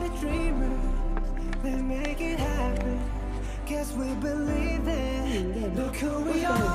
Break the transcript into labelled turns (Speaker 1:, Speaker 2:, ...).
Speaker 1: for the dreamers. They make it happen. Guess we believe it. Look who we are.